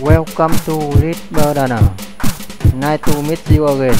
Welcome to Lisbon. Nice to meet you again.